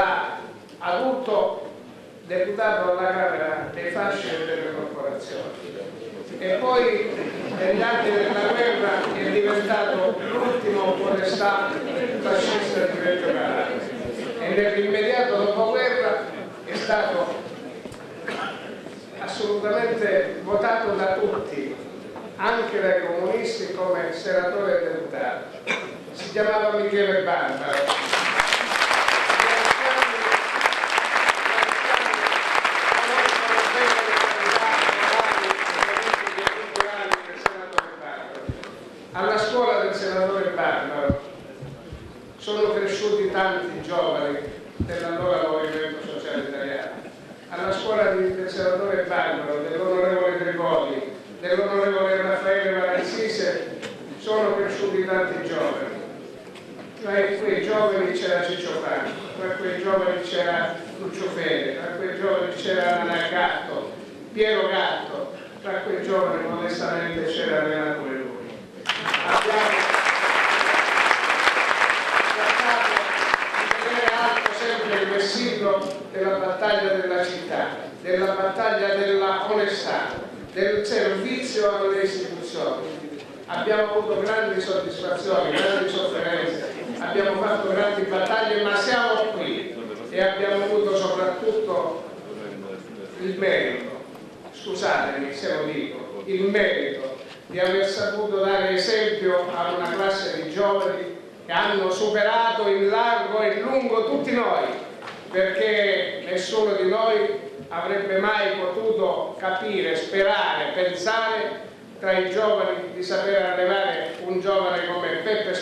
da adulto deputato alla Camera dei fasci e delle corporazioni e poi negli anni della guerra è diventato l'ultimo forestà fascista di Reggio Calabria e nell'immediato dopoguerra è stato assolutamente votato da tutti, anche dai comunisti come senatore deputato. Si chiamava Michele Barbaro. Sono cresciuti tanti giovani dell'allora Movimento Sociale Italiano. Alla scuola di, del senatore Barbaro, dell'onorevole Gregori, dell'onorevole Raffaele Valencise sono cresciuti tanti giovani. Tra quei giovani c'era Ciccio Franco, tra quei giovani c'era Lucio Fede, tra quei giovani c'era Anna Gatto, Piero Gatto, tra quei giovani modestamente c'era Renato Leluni. Abbiamo il siglo della battaglia della città, della battaglia della onestà, del servizio alle istituzioni. Abbiamo avuto grandi soddisfazioni, grandi sofferenze, abbiamo fatto grandi battaglie, ma siamo qui e abbiamo avuto soprattutto il merito, scusatemi se lo dico, il merito di aver saputo dare esempio a una classe di giovani che hanno superato in largo e in lungo tutti noi perché nessuno di noi avrebbe mai potuto capire, sperare, pensare tra i giovani di saper arrivare un giovane come Peppe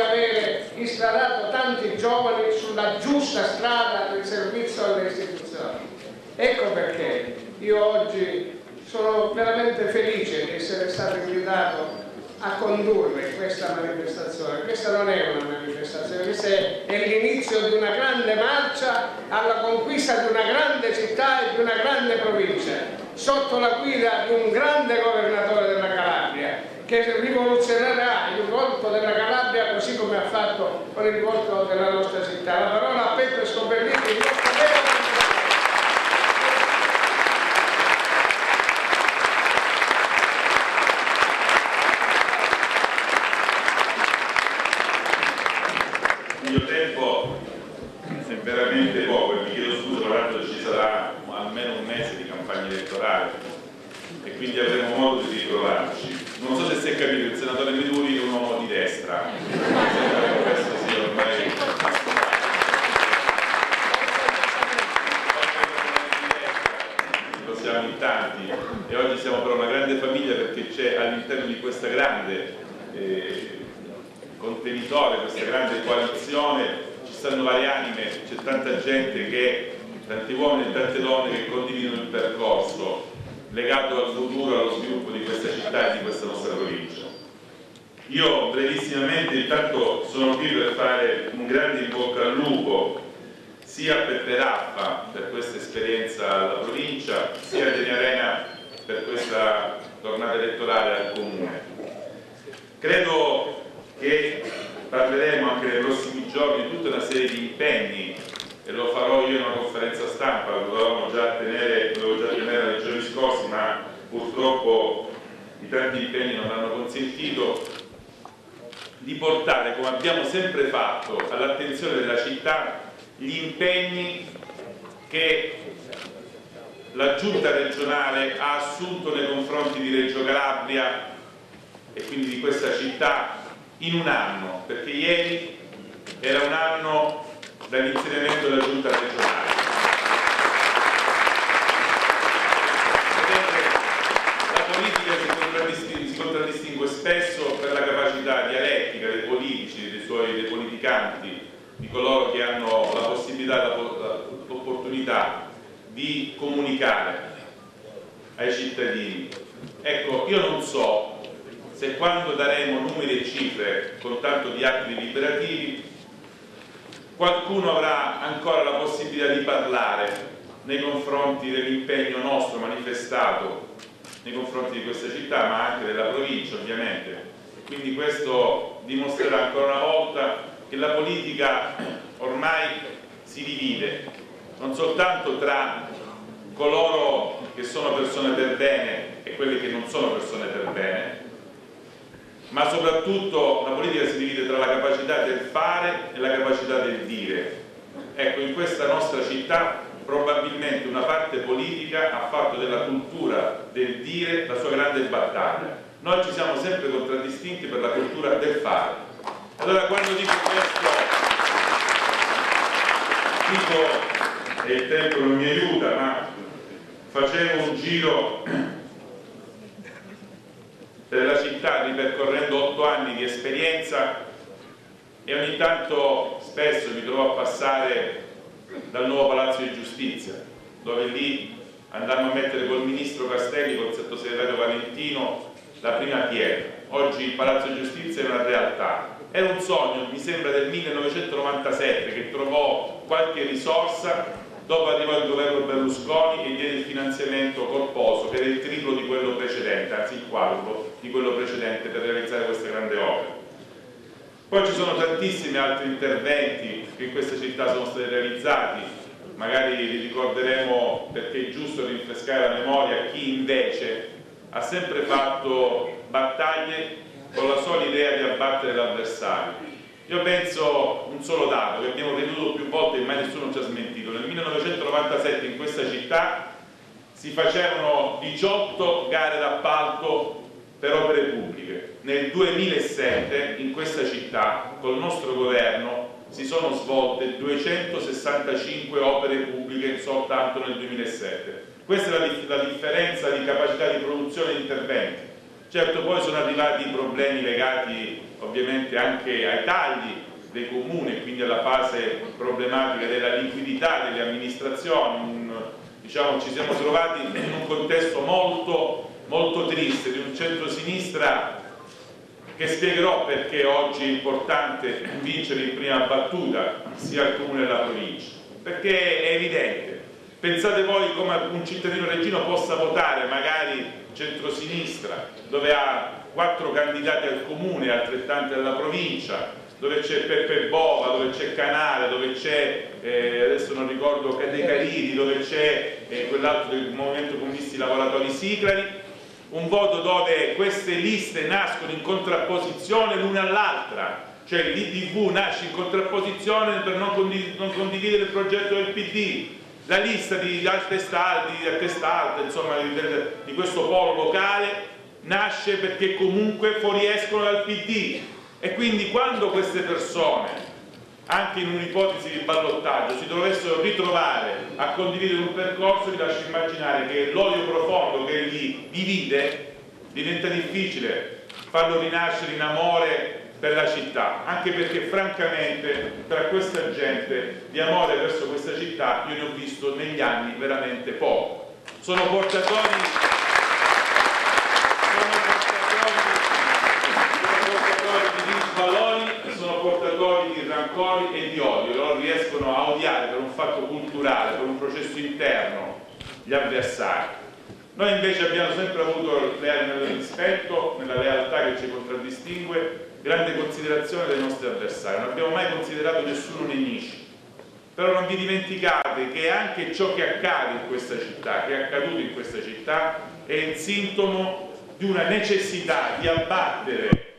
avere istradato tanti giovani sulla giusta strada del servizio alle istituzioni. Ecco perché io oggi sono veramente felice di essere stato invitato a condurre questa manifestazione. Questa non è una manifestazione, questa è l'inizio di una grande marcia alla conquista di una grande città e di una grande provincia, sotto la guida di un grande governatore della Calabria, che rivoluzionerà il volto della Calabria così come ha fatto con il volto della nostra città. La parola a Peppe Scoperlini, il nostro persone che condividono il percorso legato al futuro e allo sviluppo di questa città e di questa nostra provincia. Io brevissimamente intanto sono qui per fare un grande in bocca al lupo sia per Peraffa per questa esperienza alla provincia, sia a Arena per questa tornata elettorale al comune. Credo che parleremo anche nei prossimi giorni di tutta una serie di impegni e lo farò io in una conferenza stampa, lo dovevamo già tenere, già tenere nei giorni scorsi, ma purtroppo i tanti impegni non hanno consentito, di portare, come abbiamo sempre fatto, all'attenzione della città gli impegni che la giunta regionale ha assunto nei confronti di Reggio Calabria e quindi di questa città in un anno, perché ieri era un anno dall'inserimento della giunta regionale. la politica si contraddistingue, si contraddistingue spesso per la capacità dialettica dei politici, dei suoi dei politicanti, di coloro che hanno la possibilità, l'opportunità di comunicare ai cittadini. Ecco, io non so se quando daremo numeri e cifre con tanto di atti deliberativi qualcuno avrà ancora la possibilità di parlare nei confronti dell'impegno nostro manifestato nei confronti di questa città ma anche della provincia ovviamente. Quindi questo dimostrerà ancora una volta che la politica ormai si divide non soltanto tra coloro che sono persone per bene e quelli che non sono persone per bene ma soprattutto la politica si divide tra la capacità del fare e la capacità del dire. Ecco, in questa nostra città probabilmente una parte politica ha fatto della cultura del dire la sua grande battaglia. Noi ci siamo sempre contraddistinti per la cultura del fare. Allora quando dico questo, dico, e il tempo non mi aiuta, ma facevo un giro della città ripercorrendo otto anni di esperienza e ogni tanto spesso mi trovo a passare dal nuovo Palazzo di Giustizia dove lì andammo a mettere col ministro Castelli, col sottosegretario Valentino la prima pietra. Oggi il Palazzo di Giustizia è una realtà. Era un sogno, mi sembra del 1997 che trovò qualche risorsa dopo arrivò il governo Berlusconi e diede il finanziamento corposo era il triplo di anzi il quadruplo di quello precedente per realizzare queste grandi opere. Poi ci sono tantissimi altri interventi che in questa città sono stati realizzati, magari li ricorderemo perché è giusto rinfrescare la memoria chi invece ha sempre fatto battaglie con la sola idea di abbattere l'avversario io penso un solo dato che abbiamo ripetuto più volte e mai nessuno ci ha smentito. Nel 1997 in questa città si facevano 18 gare d'appalto per opere pubbliche. Nel 2007 in questa città col nostro governo si sono svolte 265 opere pubbliche soltanto nel 2007. Questa è la, la differenza di capacità di produzione e interventi. Certo poi sono arrivati problemi legati ovviamente anche ai tagli dei comuni quindi alla fase problematica della liquidità delle amministrazioni, diciamo, ci siamo trovati in un contesto molto, molto triste di un centro-sinistra che spiegherò perché oggi è importante vincere in prima battuta sia il comune che la provincia, perché è evidente. Pensate voi come un cittadino reggino possa votare magari centro-sinistra, dove ha quattro candidati al comune, altrettanti alla provincia, dove c'è Peppe Bova, dove c'è Canale, dove c'è, eh, adesso non ricordo, De Caridi, dove c'è eh, quell'altro del Movimento Comunisti Lavoratori Siclari, un voto dove queste liste nascono in contrapposizione l'una all'altra, cioè l'IDV nasce in contrapposizione per non, condiv non condividere il progetto del PD, la lista di alte state, di insomma, di, di questo polo locale nasce perché comunque fuoriescono dal PD e quindi quando queste persone anche in un'ipotesi di ballottaggio si dovessero ritrovare a condividere un percorso vi lascio immaginare che l'odio profondo che li divide diventa difficile farlo rinascere in amore per la città, anche perché francamente tra questa gente di amore verso questa città io ne ho visto negli anni veramente poco. Sono portatori rancori e di odio, loro riescono a odiare per un fatto culturale, per un processo interno gli avversari. Noi invece abbiamo sempre avuto nel rispetto, nella realtà che ci contraddistingue, grande considerazione dei nostri avversari, non abbiamo mai considerato nessuno nemici. Però non vi dimenticate che anche ciò che accade in questa città, che è accaduto in questa città, è il sintomo di una necessità di abbattere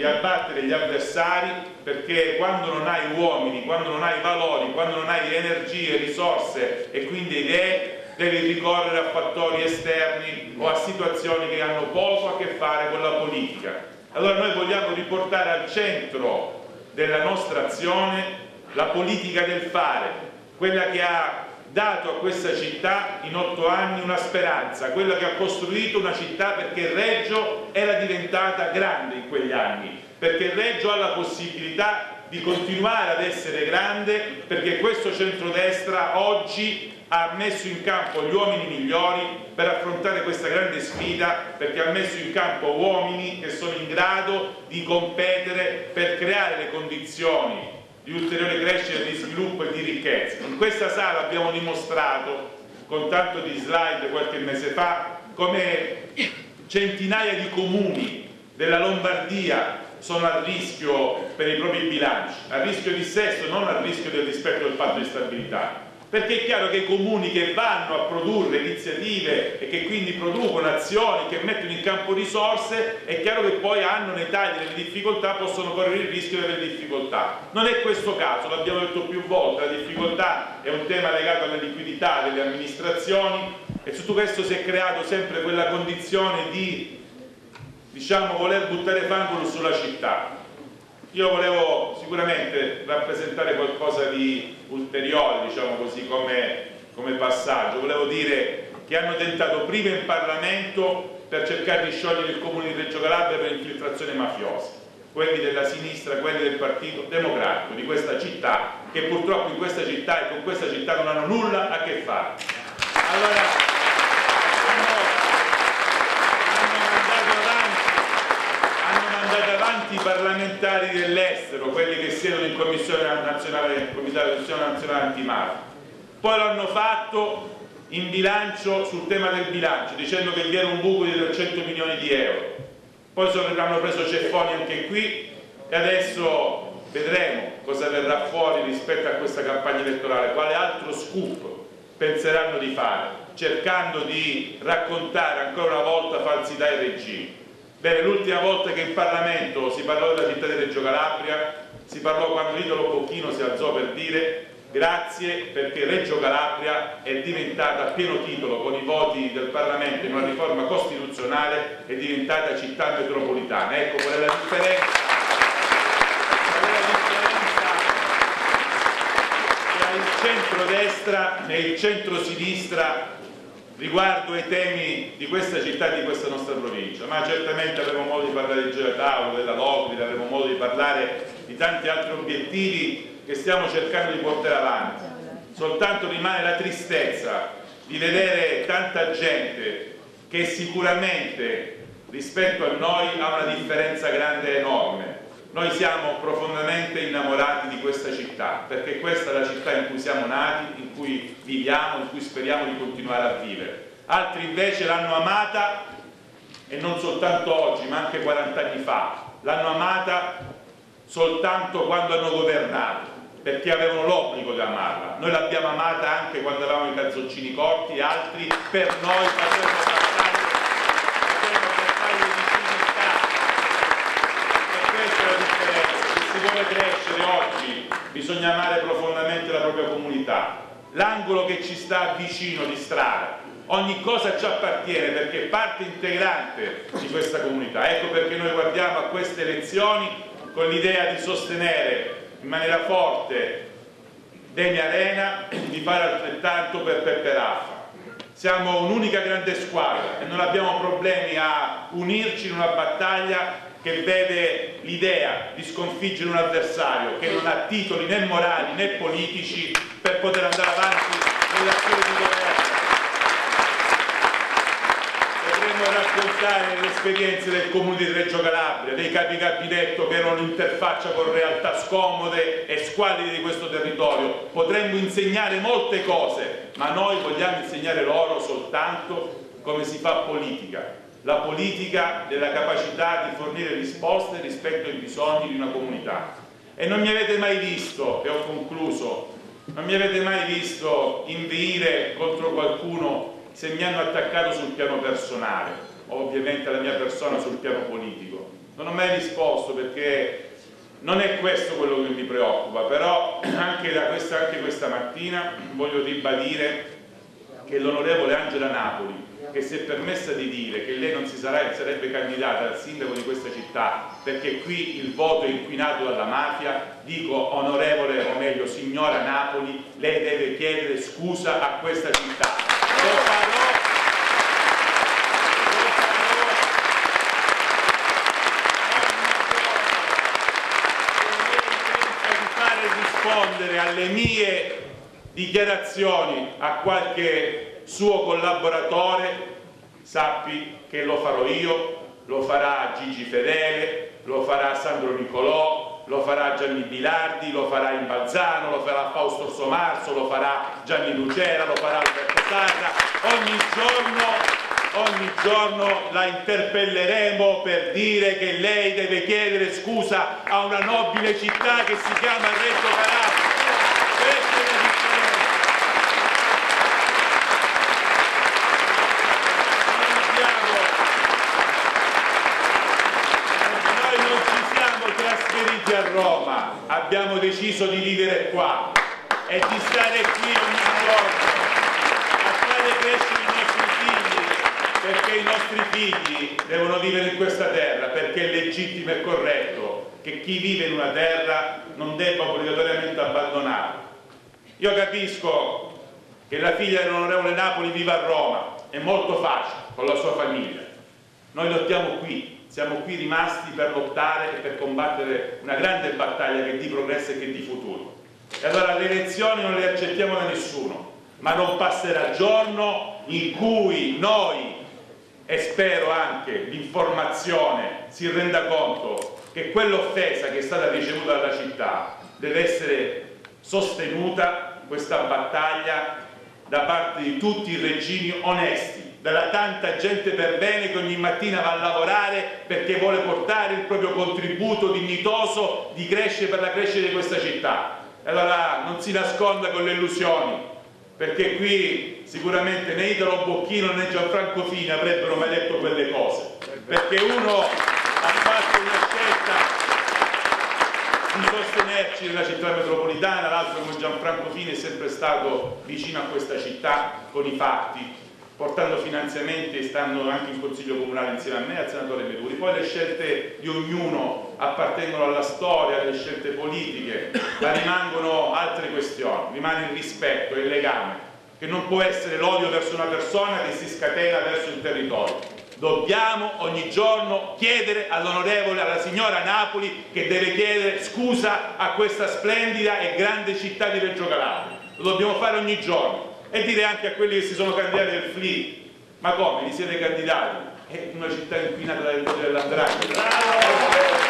di abbattere gli avversari perché quando non hai uomini, quando non hai valori, quando non hai energie, risorse e quindi idee devi ricorrere a fattori esterni o a situazioni che hanno poco a che fare con la politica. Allora noi vogliamo riportare al centro della nostra azione la politica del fare, quella che ha dato a questa città in otto anni una speranza, quella che ha costruito una città perché Reggio era diventata grande in quegli anni, perché Reggio ha la possibilità di continuare ad essere grande perché questo centrodestra oggi ha messo in campo gli uomini migliori per affrontare questa grande sfida perché ha messo in campo uomini che sono in grado di competere per creare le condizioni di ulteriore crescita, di sviluppo e di ricchezza. In questa sala abbiamo dimostrato, con tanto di slide qualche mese fa, come centinaia di comuni della Lombardia sono a rischio per i propri bilanci, a rischio di sesso, non a rischio del rispetto del patto di stabilità perché è chiaro che i comuni che vanno a produrre iniziative e che quindi producono azioni, che mettono in campo risorse, è chiaro che poi hanno nei tagli delle difficoltà, possono correre il rischio delle difficoltà. Non è questo caso, l'abbiamo detto più volte, la difficoltà è un tema legato alla liquidità delle amministrazioni e su questo si è creato sempre quella condizione di diciamo, voler buttare fango sulla città io volevo sicuramente rappresentare qualcosa di ulteriore, diciamo così, come, come passaggio. Volevo dire che hanno tentato prima in Parlamento per cercare di sciogliere il Comune di Reggio Calabria per infiltrazione mafiosa quelli della sinistra, quelli del Partito Democratico di questa città, che purtroppo in questa città e con questa città non hanno nulla a che fare. Allora, i parlamentari dell'estero, quelli che siedono in Commissione Nazionale, Comitato Commissione Nazionale Antimafia. Poi l'hanno fatto in bilancio sul tema del bilancio, dicendo che vi era un buco di 300 milioni di euro. Poi sono, hanno preso ceffoni anche qui e adesso vedremo cosa verrà fuori rispetto a questa campagna elettorale, quale altro scoop penseranno di fare, cercando di raccontare ancora una volta falsità ai regimi. Bene, l'ultima volta che in Parlamento si parlò della città di Reggio Calabria, si parlò quando Italo Bocchino si alzò per dire grazie perché Reggio Calabria è diventata a pieno titolo con i voti del Parlamento in una riforma costituzionale, è diventata città metropolitana. Ecco qual è la differenza. Centro-destra e il centro-sinistra riguardo ai temi di questa città e di questa nostra provincia, ma certamente avremo modo di parlare di Gelatavolo, della Locrida, avremo modo di parlare di tanti altri obiettivi che stiamo cercando di portare avanti. Soltanto rimane la tristezza di vedere tanta gente che sicuramente rispetto a noi ha una differenza grande e enorme. Noi siamo profondamente innamorati di questa città, perché questa è la città in cui siamo nati, in cui viviamo, in cui speriamo di continuare a vivere. Altri invece l'hanno amata, e non soltanto oggi, ma anche 40 anni fa, l'hanno amata soltanto quando hanno governato, perché avevano l'obbligo di amarla. Noi l'abbiamo amata anche quando avevamo i calzoncini corti, altri per noi facevano crescere oggi bisogna amare profondamente la propria comunità. L'angolo che ci sta vicino di strada, ogni cosa ci appartiene perché è parte integrante di questa comunità. Ecco perché noi guardiamo a queste elezioni con l'idea di sostenere in maniera forte Demi Arena e di fare altrettanto per Peppe Raffa. Siamo un'unica grande squadra e non abbiamo problemi a unirci in una battaglia che vede l'idea di sconfiggere un avversario che non ha titoli né morali né politici per poter andare avanti nell'azione di governo. Potremmo raccontare le esperienze del comune di Reggio Calabria, dei capi gabinetto che erano interfaccia con realtà scomode e squallide di questo territorio. Potremmo insegnare molte cose, ma noi vogliamo insegnare loro soltanto come si fa politica, la politica della capacità di fornire risposte rispetto ai bisogni di una comunità. E non mi avete mai visto, e ho concluso, non mi avete mai visto inveire contro qualcuno se mi hanno attaccato sul piano personale, ovviamente la mia persona sul piano politico. non ho mai risposto perché non è questo quello che mi preoccupa, però anche, questa, anche questa mattina voglio ribadire che l'onorevole Angela Napoli che si è permessa di dire che lei non si sarà, sarebbe candidata al sindaco di questa città perché qui il voto è inquinato dalla mafia, dico onorevole o meglio signora Napoli, lei deve chiedere scusa a questa città. Lo farò, rispondere alle mie dichiarazioni a qualche suo collaboratore, sappi che lo farò io, lo farà Gigi Fedele, lo farà Sandro Nicolò, lo farà Gianni Bilardi, lo farà Imbalzano, lo farà Fausto Somarso, lo farà Gianni Lucera, lo farà Alberto Sarra, ogni giorno, ogni giorno la interpelleremo per dire che lei deve chiedere scusa a una nobile città che si chiama Reggio Calabria. Roma, abbiamo deciso di vivere qua e di stare qui ogni giorno a fare crescere i nostri figli, perché i nostri figli devono vivere in questa terra, perché è legittimo e corretto che chi vive in una terra non debba obbligatoriamente abbandonarla. Io capisco che la figlia dell'onorevole Napoli viva a Roma, è molto facile con la sua famiglia. Noi lottiamo qui, siamo qui rimasti per lottare e per combattere una grande battaglia che è di progresso e che è di futuro. E allora le elezioni non le accettiamo da nessuno, ma non passerà giorno in cui noi, e spero anche l'informazione, si renda conto che quell'offesa che è stata ricevuta dalla città deve essere sostenuta, questa battaglia, da parte di tutti i regimi onesti dalla tanta gente per bene che ogni mattina va a lavorare perché vuole portare il proprio contributo dignitoso di crescere per la crescita di questa città. Allora non si nasconda con le illusioni, perché qui sicuramente né Italo Bocchino né Gianfranco Fini avrebbero mai detto quelle cose, perché uno ha fatto una scelta di sostenerci nella città metropolitana, l'altro come Gianfranco Fini è sempre stato vicino a questa città con i fatti portando finanziamenti e stando anche in consiglio comunale insieme a me e al senatore Meduri. Poi le scelte di ognuno appartengono alla storia, alle scelte politiche, ma rimangono altre questioni, rimane il rispetto e il legame, che non può essere l'odio verso una persona che si scatena verso il territorio. Dobbiamo ogni giorno chiedere all'onorevole, alla signora Napoli, che deve chiedere scusa a questa splendida e grande città di Reggio Calabria. Lo dobbiamo fare ogni giorno e dire anche a quelli che si sono candidati al FLI ma come, vi siete candidati? è una città inquinata dalle cose dell'andrangheta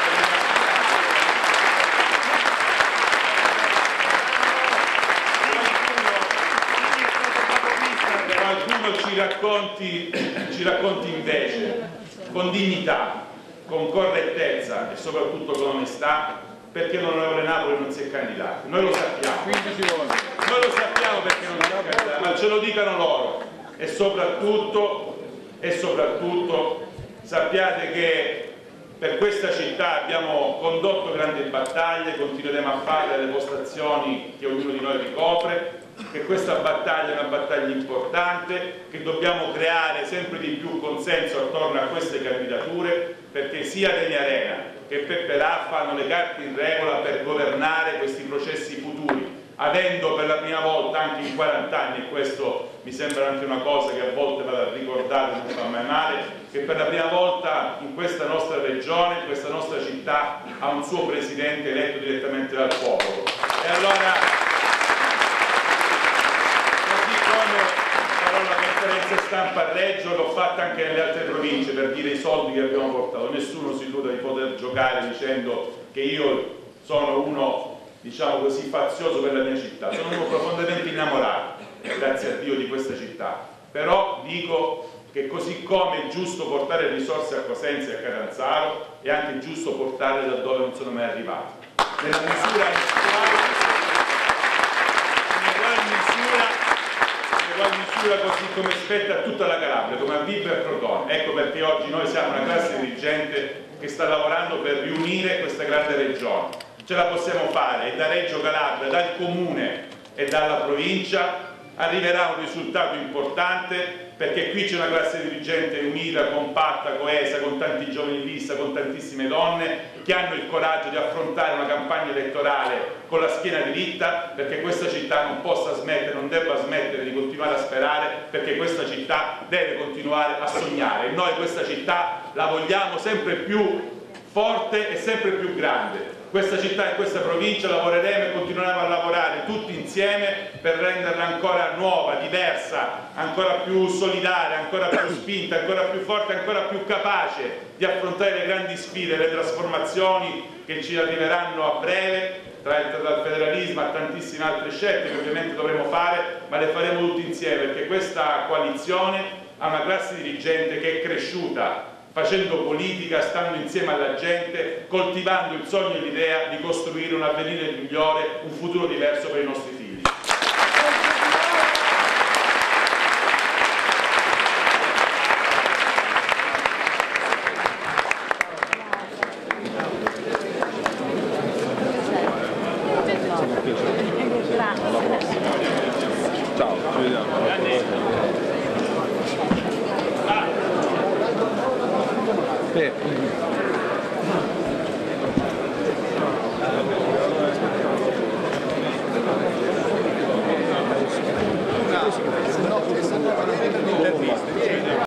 qualcuno ci racconti, ci racconti invece con dignità, con correttezza e soprattutto con onestà perché l'onorevole Napoli non si è candidato. Noi lo sappiamo. Noi lo sappiamo perché non si è candidato, ma ce lo dicano loro. E soprattutto, e soprattutto sappiate che per questa città abbiamo condotto grandi battaglie, continueremo a fare le postazioni che ognuno di noi ricopre, che questa battaglia è una battaglia importante, che dobbiamo creare sempre di più consenso attorno a queste candidature, perché sia Deni Arena che Peppe Raffa hanno le carte in regola per governare questi processi futuri, avendo per la prima volta anche in 40 anni, e questo mi sembra anche una cosa che a volte vado a ricordare, non fa mai male, che per la prima volta in questa nostra regione, questa nostra città, ha un suo presidente eletto direttamente dal popolo. E allora conferenza stampa a Reggio, l'ho fatta anche nelle altre province per dire i soldi che abbiamo portato. Nessuno si illuda di poter giocare dicendo che io sono uno, diciamo così, fazioso per la mia città. Sono profondamente innamorato, grazie a Dio, di questa città. Però dico che così come è giusto portare risorse a Cosenza e a Catanzaro, è anche giusto portarle da dove non sono mai arrivati. Nella misura in quale quale misura così come spetta a tutta la Calabria, come a Viva e Crotone. Ecco perché oggi noi siamo una classe dirigente che sta lavorando per riunire questa grande regione. Ce la possiamo fare. E da Reggio Calabria, dal comune e dalla provincia arriverà un risultato importante perché qui c'è una classe dirigente unita, compatta, coesa, con tanti giovani in lista, con tantissime donne che hanno il coraggio di affrontare una campagna elettorale con la schiena diritta perché questa città non possa smettere, non debba smettere di continuare a sperare perché questa città deve continuare a sognare. E noi questa città la vogliamo sempre più forte e sempre più grande questa città e questa provincia lavoreremo e continueremo a lavorare tutti insieme per renderla ancora nuova, diversa, ancora più solidale, ancora più spinta, ancora più forte, ancora più capace di affrontare le grandi sfide, le trasformazioni che ci arriveranno a breve tra il, dal federalismo a tantissime altre scelte che ovviamente dovremo fare, ma le faremo tutti insieme perché questa coalizione ha una classe dirigente che è cresciuta facendo politica, stando insieme alla gente, coltivando il sogno e l'idea di costruire un avvenire migliore, un futuro diverso per i nostri figli.